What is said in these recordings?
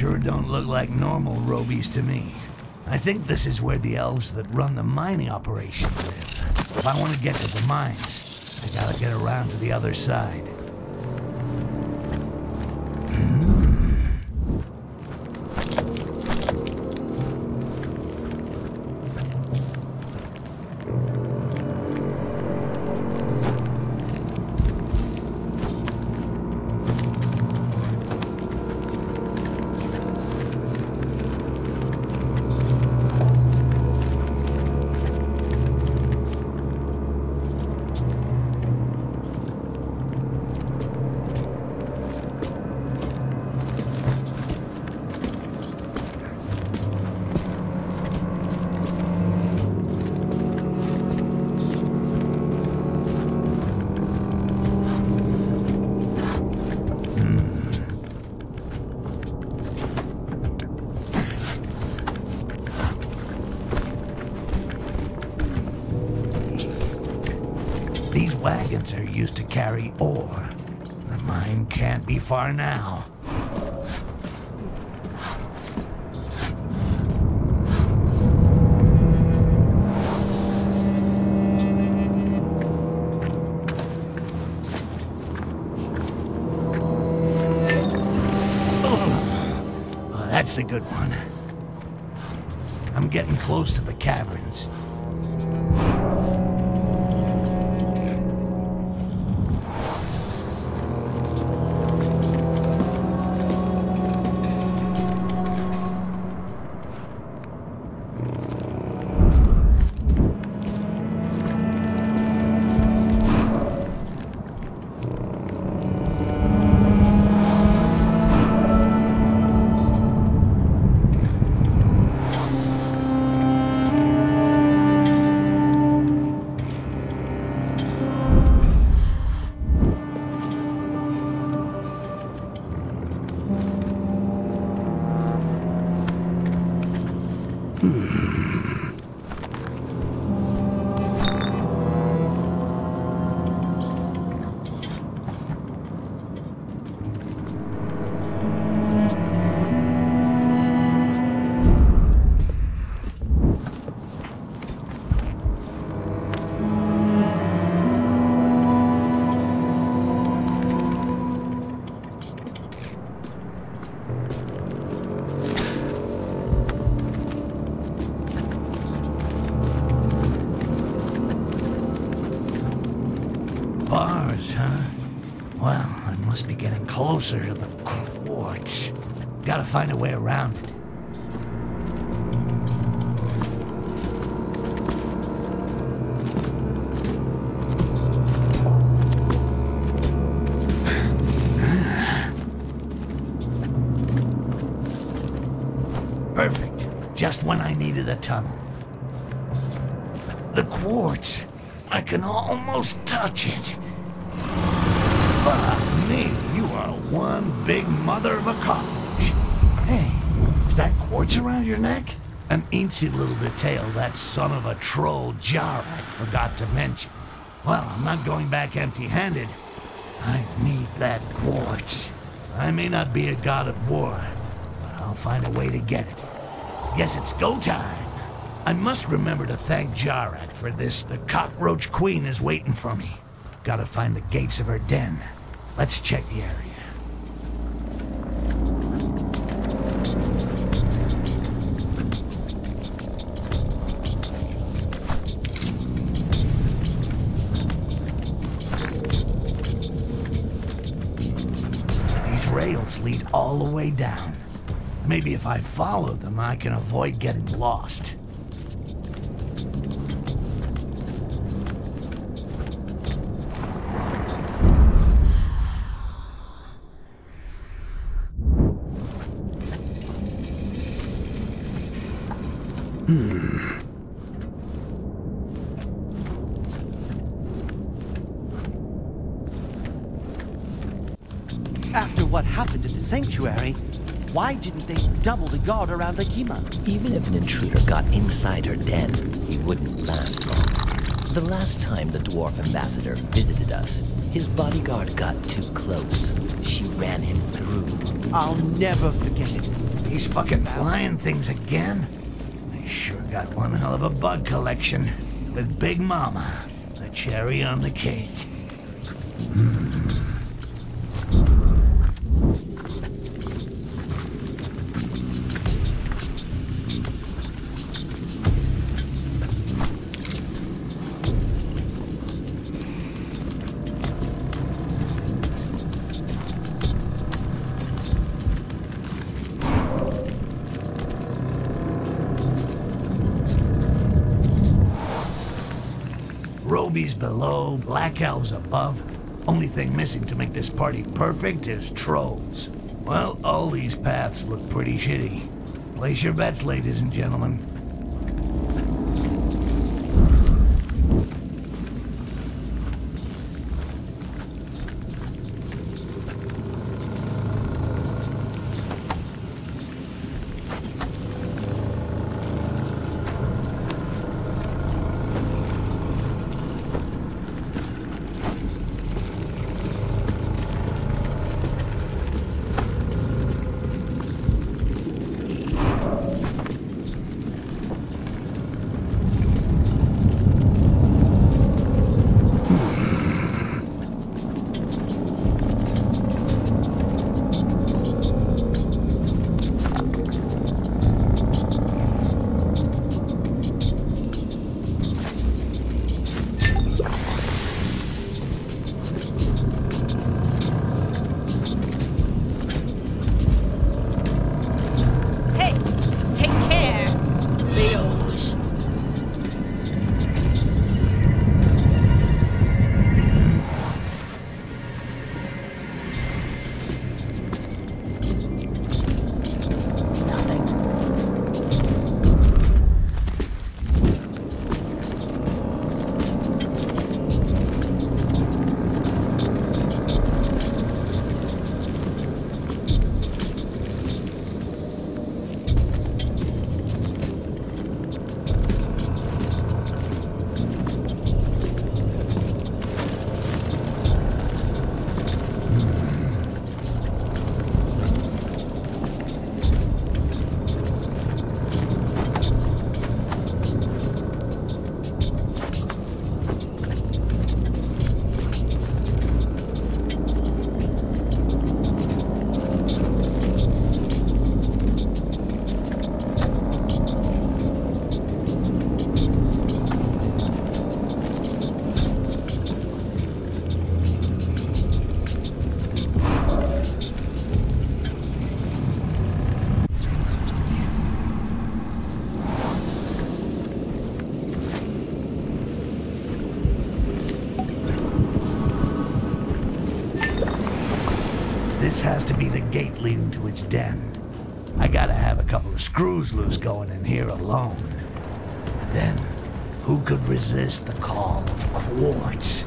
don't look like normal Robies to me. I think this is where the elves that run the mining operation live. If I want to get to the mines, I gotta get around to the other side. These wagons are used to carry ore. The mine can't be far now. That's a good one. I'm getting close to the caverns. Must be getting closer to the quartz. Gotta find a way around it. Perfect. Just when I needed a tunnel. The quartz. I can almost touch it. Fuck me, you are one big mother of a cockroach. Hey, is that quartz around your neck? An eensy little detail that son of a troll Jarak forgot to mention. Well, I'm not going back empty-handed. I need that quartz. I may not be a god of war, but I'll find a way to get it. Guess it's go time. I must remember to thank Jarak for this. The cockroach queen is waiting for me. Gotta find the gates of her den. Let's check the area. These rails lead all the way down. Maybe if I follow them, I can avoid getting lost. Hmm. After what happened at the sanctuary, why didn't they double the guard around Akima? Even if an intruder got inside her den, he wouldn't last long. The last time the dwarf ambassador visited us, his bodyguard got too close. She ran him through. I'll never forget it. These fucking flying things again? Sure got one hell of a bug collection. With Big Mama, the cherry on the cake. Hmm. Robies below, black elves above. Only thing missing to make this party perfect is trolls. Well, all these paths look pretty shitty. Place your bets, ladies and gentlemen. Gate leading to its den. I gotta have a couple of screws loose going in here alone. And then, who could resist the call of quartz?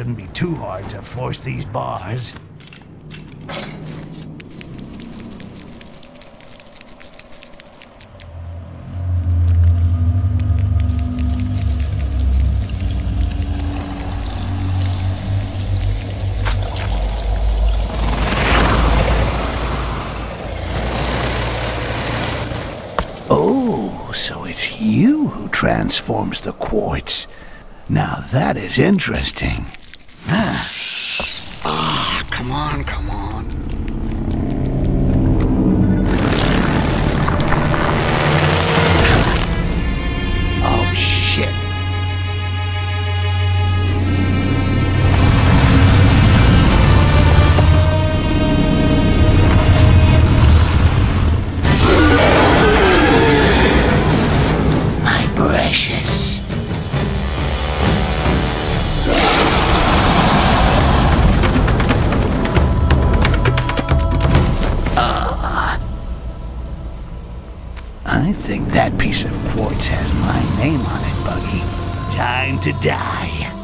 Shouldn't be too hard to force these bars. Oh, so it's you who transforms the quartz. Now that is interesting. Ah, Ah, come on, I think that piece of quartz has my name on it, Buggy. Time to die.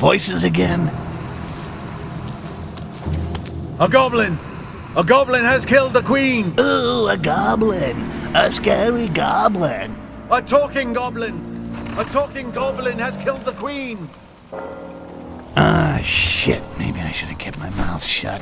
Voices again? A goblin! A goblin has killed the queen! Ooh, a goblin. A scary goblin. A talking goblin! A talking goblin has killed the queen! Ah, shit. Maybe I should have kept my mouth shut.